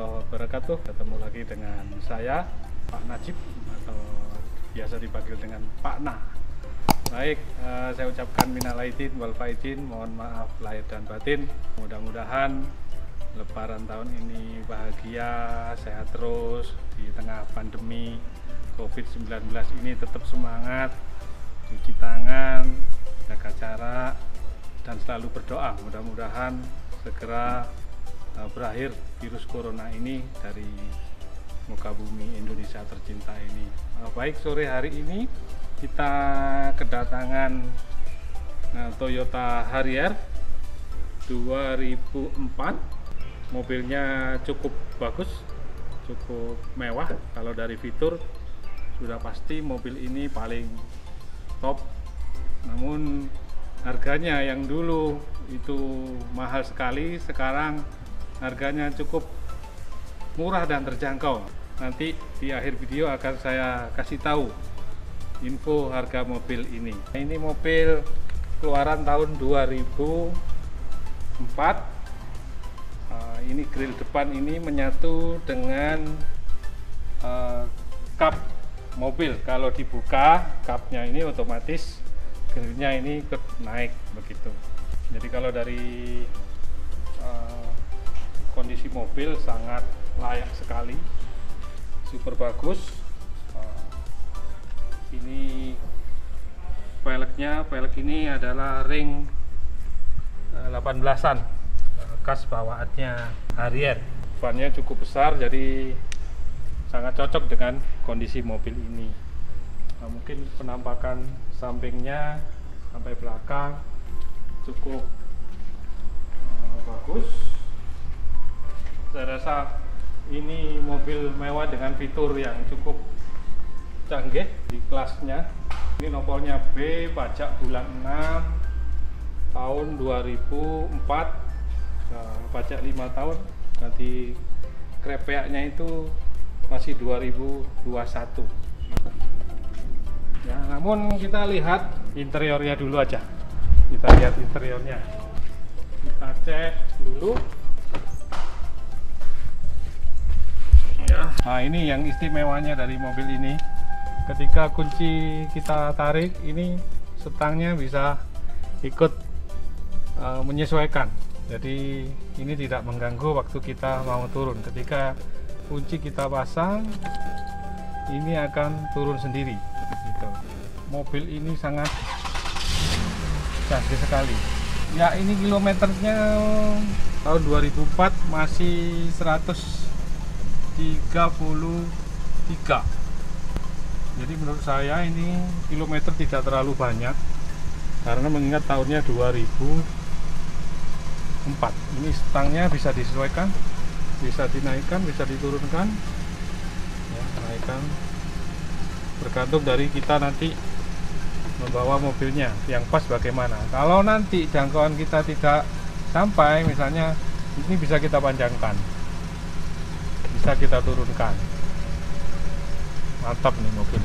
Warahmatullahi wabarakatuh. Ketemu lagi dengan saya Pak Najib atau biasa dipanggil dengan Pak Na. Baik, eh, saya ucapkan minal aidin wal faizin, mohon maaf lahir dan batin. Mudah-mudahan lebaran tahun ini bahagia, sehat terus di tengah pandemi COVID-19 ini tetap semangat, cuci tangan, jaga jarak, dan selalu berdoa. Mudah-mudahan segera uh, berakhir virus corona ini dari muka bumi Indonesia tercinta ini. Uh, baik sore hari ini kita kedatangan uh, Toyota Harrier 2004. Mobilnya cukup bagus, cukup mewah. Kalau dari fitur sudah pasti mobil ini paling top. Namun harganya yang dulu itu mahal sekali sekarang harganya cukup murah dan terjangkau. Nanti di akhir video akan saya kasih tahu info harga mobil ini. Ini mobil keluaran tahun 2004 uh, ini grill depan ini menyatu dengan kap mobil. Kalau dibuka kapnya ini otomatis grillnya ini ikut naik begitu. Jadi kalau dari uh, kondisi mobil sangat layak sekali super bagus. Uh, ini velgnya velg ini adalah ring uh, 18an uh, kas bawaannya Harrier. Bannya cukup besar jadi sangat cocok dengan kondisi mobil ini. Nah, mungkin penampakan sampingnya sampai belakang cukup uh, bagus saya rasa ini mobil mewah dengan fitur yang cukup canggih di kelasnya. Ini nomornya B pajak bulan 6 tahun 2004 nah, pajak 5 tahun nanti krepeknya itu masih 2021 ya namun kita lihat interiornya dulu aja. Kita lihat interiornya. Kita cek dulu nah ini yang istimewanya dari mobil ini. Ketika kunci kita tarik ini setangnya bisa ikut uh, menyesuaikan. Jadi ini tidak mengganggu waktu kita mau turun. Ketika kunci kita pasang ini akan turun sendiri gitu. mobil ini sangat canggih sekali. Ya ini kilometernya tahun 2004 masih 133 jadi menurut saya ini kilometer tidak terlalu banyak karena mengingat tahunnya 2004 ini stangnya bisa disesuaikan bisa dinaikkan bisa diturunkan. Ya, naikkan bergantung dari kita nanti membawa mobilnya yang pas bagaimana. Kalau nanti jangkauan kita tidak sampai misalnya ini bisa kita panjangkan bisa kita turunkan. Mantap nih mobil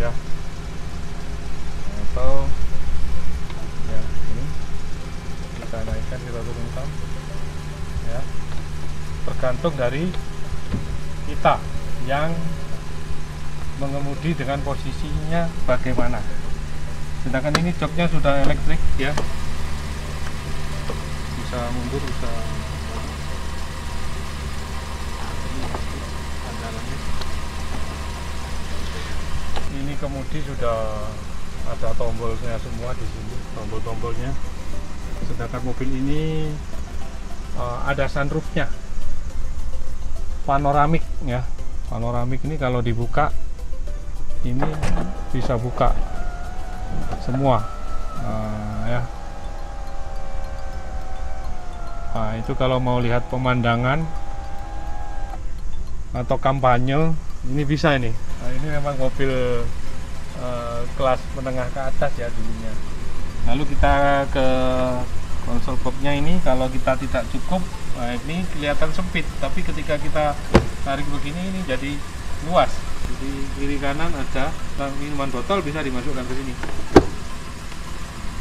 ya. Atau ya ini. Kita naikkan kita turunkan ya. Tergantung dari kita yang mengemudi dengan posisinya bagaimana. Sedangkan ini joknya sudah elektrik ya. Bisa mundur bisa ini kemudi sudah ada tombolnya semua di sini tombol-tombolnya. Sedangkan mobil ini uh, ada sunroofnya. Panoramik ya. Panoramik ini kalau dibuka ini bisa buka semua uh, ya. Nah itu kalau mau lihat pemandangan atau kampanye ini bisa ini. Nah, ini memang mobil uh, kelas menengah ke atas ya dulunya. Lalu kita ke konsol boxnya ini kalau kita tidak cukup nah ini kelihatan sempit. Tapi ketika kita tarik begini ini jadi luas. Jadi kiri kanan ada minuman botol bisa dimasukkan ke sini.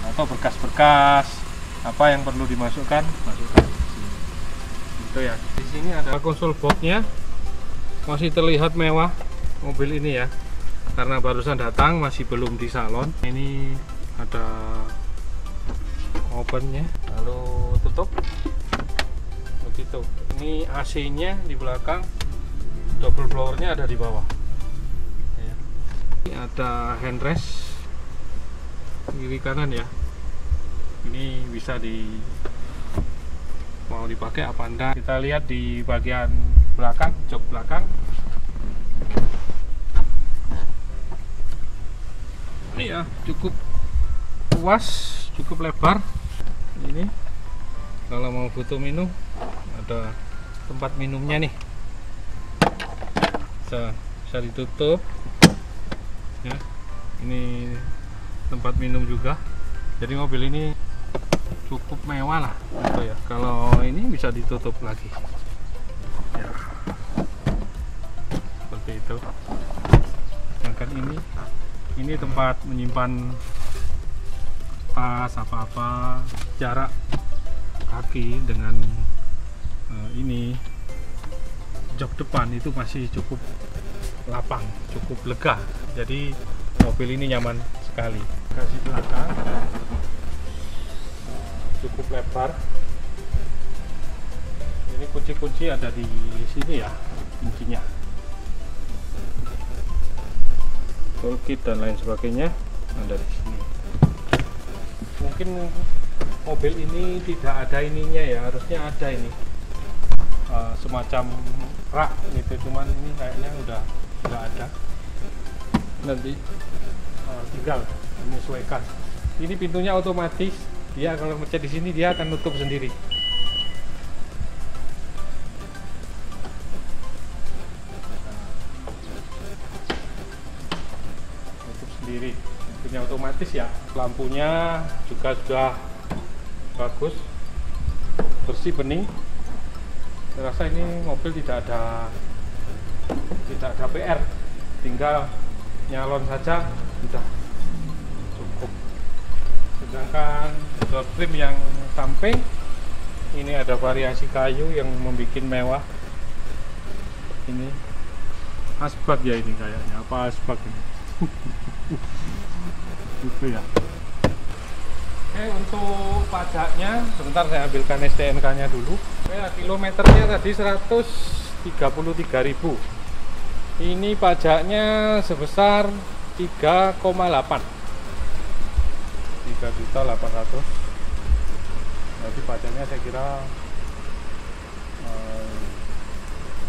Atau berkas-berkas apa yang perlu dimasukkan masukkan ke sini. Tuh ya, di sini ada konsol boxnya. Masih terlihat mewah mobil ini ya. Karena barusan datang masih belum di salon. Ini ada opennya, lalu tutup. Begitu. Ini AC-nya di belakang. Double blowernya ada di bawah. Ya. Ini ada handrest kiri kanan ya. Ini bisa di mau dipakai apa enggak kita lihat di bagian belakang jok belakang ya cukup luas cukup lebar. Ini kalau mau butuh minum ada tempat minumnya nih. Bisa bisa ditutup ya. Ini tempat minum juga. Jadi mobil ini cukup mewah lah gitu ya. Kalau ini bisa ditutup lagi. Ya. Seperti itu. Sedangkan ini ini tempat menyimpan pas apa-apa jarak kaki dengan uh, ini. Jok depan itu masih cukup lapang cukup lega. Jadi mobil ini nyaman sekali. Kasih belakang. Cukup lebar. Ini kunci-kunci ada di sini ya kuncinya toolkit dan lain sebagainya. Ada di sini. Mungkin mobil ini tidak ada ininya ya harusnya ada ini. Uh, semacam rak gitu cuman ini kayaknya udah nggak ada. Nanti. Uh, tinggal menyesuaikan. Ini pintunya otomatis dia kalau ngecat di sini dia akan nutup sendiri sendiri. Punya otomatis ya lampunya juga sudah bagus bersih bening. Saya rasa ini mobil tidak ada tidak ada PR tinggal nyalon saja sudah cukup. Sedangkan door trim yang samping ini ada variasi kayu yang membuat mewah. Ini asbak ya ini kayaknya apa asbak ini gitu ya. Oke untuk pajaknya sebentar saya ambilkan STNK nya dulu. Oke kilometernya tadi 133.000 ini pajaknya sebesar 3,8 3 juta 800 jadi pajaknya saya kira eh,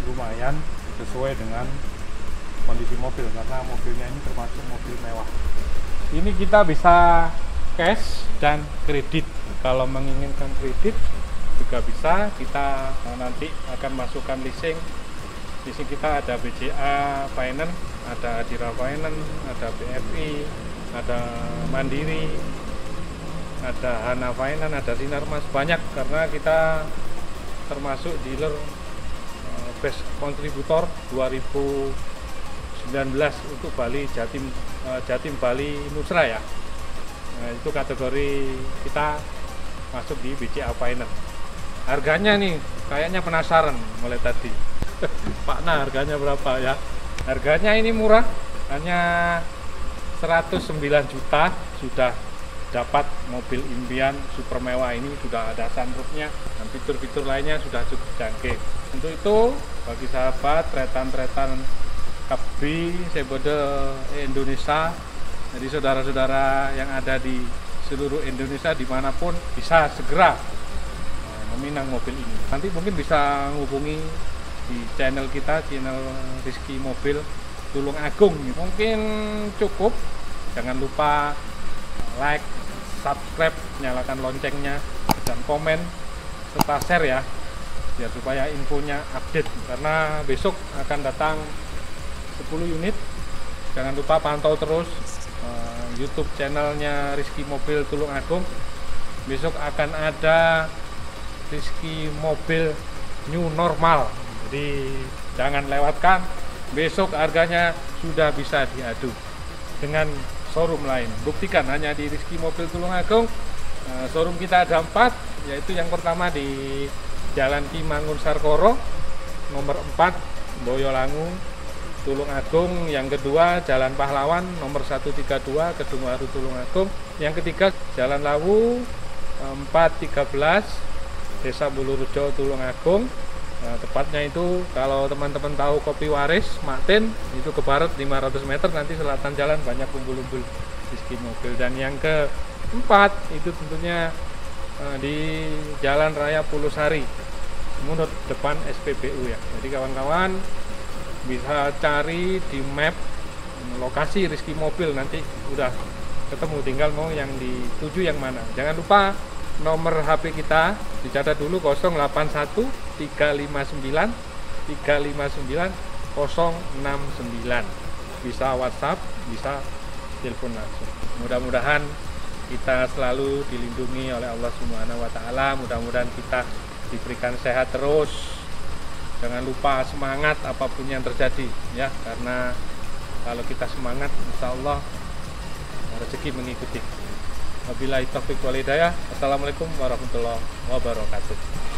lumayan sesuai dengan kondisi mobil karena mobilnya ini termasuk mobil mewah. Ini kita bisa cash dan kredit. Kalau menginginkan kredit juga bisa kita nanti akan masukkan leasing. Leasing kita ada BCA Finance ada Adira Finance ada BFI ada Mandiri ada Hana Finance, ada Sinarmas. Banyak karena kita termasuk dealer uh, best kontributor 2019 untuk Bali Jatim uh, Jatim Bali Nusra ya. Nah, itu kategori kita masuk di BCA Finance. Harganya nih kayaknya penasaran mulai tadi. Pak Nah, harganya berapa ya? Harganya ini murah, hanya 109 juta sudah dapat mobil impian super mewah ini sudah ada sunroofnya dan fitur-fitur lainnya sudah cukup canggih untuk itu bagi sahabat tretan-tretan Kabi Sebode Indonesia. Jadi saudara-saudara yang ada di seluruh Indonesia di mana pun bisa segera meminang mobil ini. Nanti mungkin bisa menghubungi di channel kita channel Rizky Mobil Tulung Agung. Mungkin cukup. Jangan lupa like subscribe nyalakan loncengnya dan komen serta share ya biar supaya infonya update. Karena besok akan datang 10 unit jangan lupa pantau terus uh, YouTube channelnya Rizky Mobil Tulung Agung besok akan ada Rizky Mobil New Normal jadi jangan lewatkan besok harganya sudah bisa diadu dengan showroom lain. Buktikan hanya di Rizky Mobil Tulungagung. Uh, showroom kita ada empat, yaitu yang pertama di Jalan Kimangun Sarkoro nomor 4 Boyolangu Tulung Agung yang kedua Jalan Pahlawan nomor 132 Kedung Waru Tulung Agung. Yang ketiga Jalan Lawu 413 Desa Bulurejo Tulung Agung. Nah, tepatnya itu kalau teman-teman tahu kopi waris Martin itu ke barat 500 meter nanti selatan jalan banyak kumpul-kumpul ski mobil. Dan yang keempat itu tentunya uh, di Jalan Raya Pulusari menurut depan SPBU ya. Jadi kawan-kawan bisa cari di map lokasi Rizky mobil nanti udah ketemu. Tinggal mau yang dituju yang mana. Jangan lupa nomor HP kita dicatat dulu 081 359 359 069 bisa WhatsApp bisa telepon langsung. Mudah-mudahan kita selalu dilindungi oleh Allah Subhanahu wa taala. Mudah-mudahan kita diberikan sehat terus jangan lupa semangat apa pun yang terjadi ya karena kalau kita semangat insya Allah rezeki mengikuti Wabillahi taufiq wal hidayah. Assalamualaikum warahmatullahi wabarakatuh.